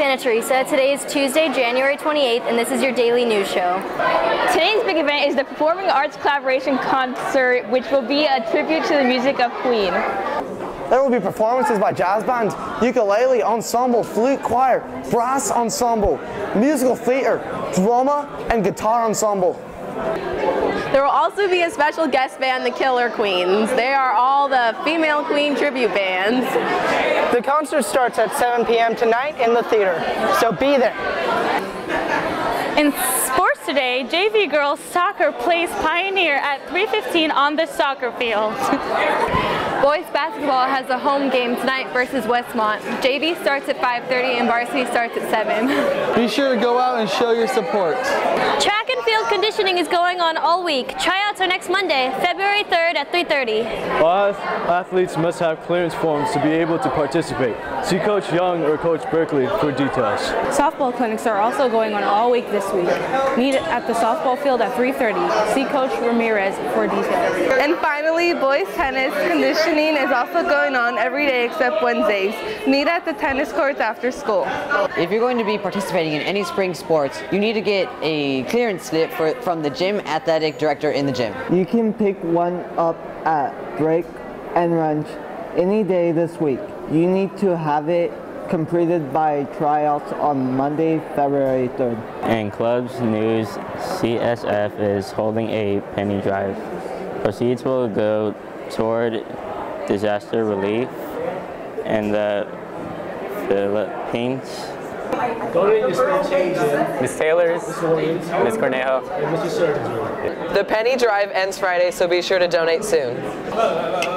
Santa Teresa. Today is Tuesday, January 28th, and this is your daily news show. Today's big event is the Performing Arts Collaboration Concert, which will be a tribute to the music of Queen. There will be performances by jazz band, ukulele ensemble, flute choir, brass ensemble, musical theater, drama, and guitar ensemble. There will also be a special guest band, the Killer Queens. They are all the female queen tribute bands. The concert starts at 7 p.m. tonight in the theater, so be there. In sports today, JV girls soccer plays Pioneer at 3.15 on the soccer field. Boys basketball has a home game tonight versus Westmont. JV starts at 5.30 and varsity starts at 7. Be sure to go out and show your support. Track and field conditioning is going on all week. Tryouts are next Monday, February 3rd at 3.30. All athletes must have clearance forms to be able to participate. See Coach Young or Coach Berkeley for details. Softball clinics are also going on all week this week. Meet at the softball field at 3.30. See Coach Ramirez for details. And finally, boys tennis conditioning is also going on every day except Wednesdays. Meet at the tennis courts after school. If you're going to be participating in any spring sports, you need to get a clearance slip for, from the gym athletic director in the gym. You can pick one up at break and lunch any day this week. You need to have it completed by tryouts on Monday, February 3rd. And clubs news, CSF is holding a penny drive. Proceeds will go toward disaster relief and the Philippines. Donate your spare change in. Miss Taylor's, Miss Cornejo. The penny drive ends Friday, so be sure to donate soon.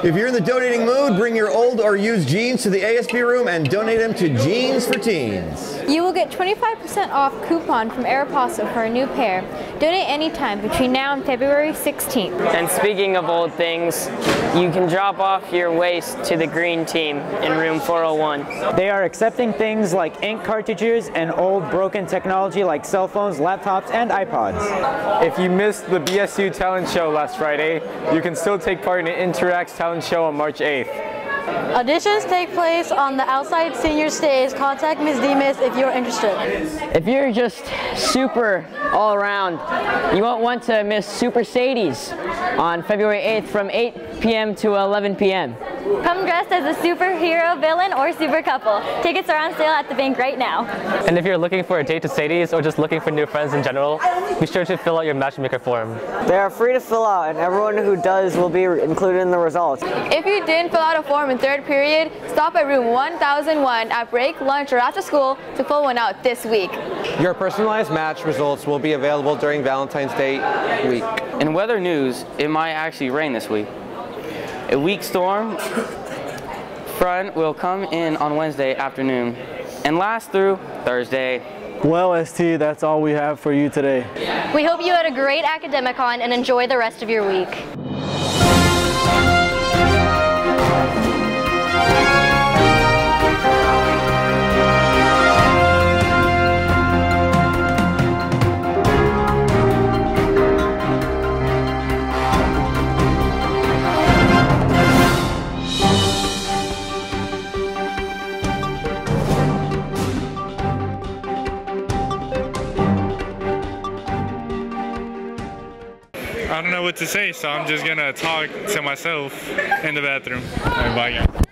If you're in the donating mood, bring your old or used jeans to the ASB room and donate them to Jeans for Teens. You will get 25% off coupon from Aeropostale for a new pair. Donate anytime between now and February 16th. And speaking of old things, you can drop off your waste to the green team in room 401. They are accepting things like ink cartridges and old broken technology like cell phones, laptops, and iPods. If you missed the BSU talent show last Friday, you can still take part in the Interacts talent show on March 8th. Auditions take place on the outside senior stage. Contact Ms. Demas if you're interested. If you're just super all around, you won't want to miss Super Sadie's on February 8th from 8 p.m. to 11 p.m. Come dressed as a superhero, villain, or super couple. Tickets are on sale at the bank right now. And if you're looking for a date to Sadie's or just looking for new friends in general, be sure to fill out your matchmaker form. They are free to fill out and everyone who does will be included in the results. If you didn't fill out a form in third period, stop at room 1001 at break, lunch, or after school to fill one out this week. Your personalized match results will be available during Valentine's Day week. In weather news, it might actually rain this week. A weak storm front will come in on Wednesday afternoon and last through Thursday. Well, ST, that's all we have for you today. We hope you had a great AcademiCon and enjoy the rest of your week. I don't know what to say, so I'm just gonna talk to myself in the bathroom. Bye,